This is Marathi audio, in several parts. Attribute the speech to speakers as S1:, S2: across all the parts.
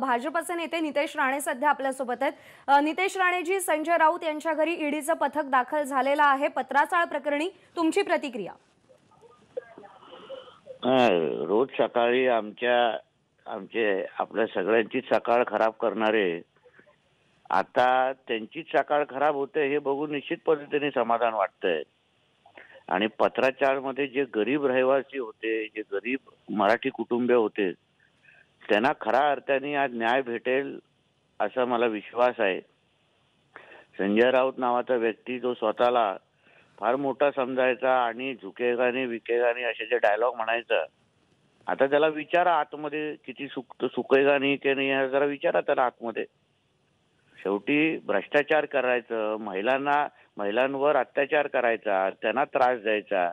S1: भाजपचे नेते नितेश राणे सध्या आपल्यासोबत आहेत. नितेश राणेजी संजय राऊत यांच्या घरी ईडीचं पथक दाखल झालेलं आहे. पत्राचाळ प्रकरणी तुमची प्रतिक्रिया?
S2: रोज सकाळी आमच्या आमचे आपल्या सगळ्यांची सकाळ खराब करणारे आता त्यांचीच सकाळ खराब होते हे बघून निश्चित पद्धतीने समाधान वाटतंय. आणि पत्राचारमध्ये जे गरीब रहिवासी होते जे गरीब मराठी कुटुंबीय होते त्यांना खऱ्या अर्थाने आज न्याय भेटेल असा मला विश्वास आहे. संजय राऊत नावाचा व्यक्ती जो स्वतःला फार मोठा समजायचा आणि झुकेगाने विकेगाने असे जे डायलॉग म्हणायचा आता त्याला विचारा आतमध्ये किती सुक सुकेगा नाही की नाही जरा विचारा त्याला आतमध्ये. शेवटी भ्रष्टाचार करायचं महिलांना महिलांवर अत्याचार करायचा त्यांना त्रास द्यायचा.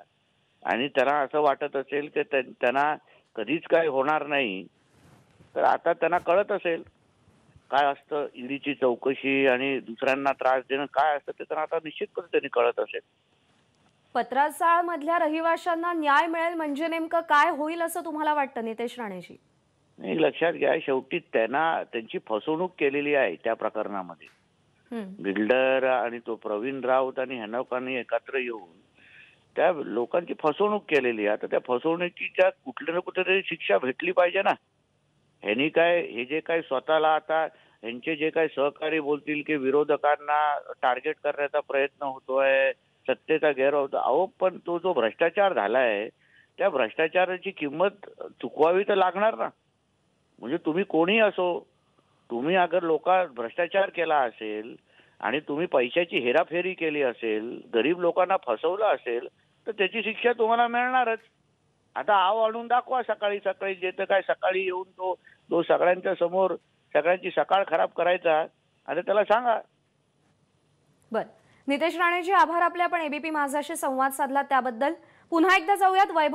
S2: आणि त्यांना असं वाटत असेल की त्यांना कधीच काय होणार नाही. तर आता त्यांना कळत असेल काय असतं ईडीची चौकशी आणि दुसऱ्यांना त्रास देणं काय असतं ते त्यांना आता निश्चित पद्धतीने कळत असेल.
S1: पत्राचाळ मधल्या रहिवाशांना न्याय मिळेल म्हणजे नेमकं काय होईल असं तुम्हाला वाटतं नितेश राणेजी
S2: एक लक्षात घ्या शेवटी त्यांना त्यांची फसवणूक केलेली आहे त्या प्रकरणामध्ये. बिल्डर आणि तो प्रवीण राऊत आणि ह्या लोकांनी एकत्र येऊन त्या लोकांची फसवणूक केलेली आहे. आता त्या फसवणुकीच्या कुठल्या ना कुठेतरी शिक्षा भेटली पाहिजे ना. ह्यांनी काय हे जे काय स्वतःला आता ह्यांचे जे काही सहकारी बोलतील की विरोधकांना टार्गेट करण्याचा प्रयत्न होतोय सत्तेचा गैरवापर अहो पण तो जो भ्रष्टाचार झालाय त्या भ्रष्टाचाराची किंमत चुकवावी तर लागणार ना. म्हणजे तुम्ही कोणी असो तुम्ही अगर लोका भ्रष्टाचार केला असेल आणि तुम्ही पैशाची हेराफेरी केली असेल गरीब लोकांना फसवलं असेल तर त्याची शिक्षा तुम्हाला मिळणारच. आता आव आणून दाखवा सकाळी सकाळी जे तर काय सकाळी येऊन तो तो सगळ्यांच्या समोर सगळ्यांची सकाळ खराब करायचा आणि त्याला सांगा.
S1: बर. नितेश राणेजी आभार आपले. आपण एबीपी माझाशी संवाद साधला त्याबद्दल. पुन्हा एकदा जाऊयात. वैभव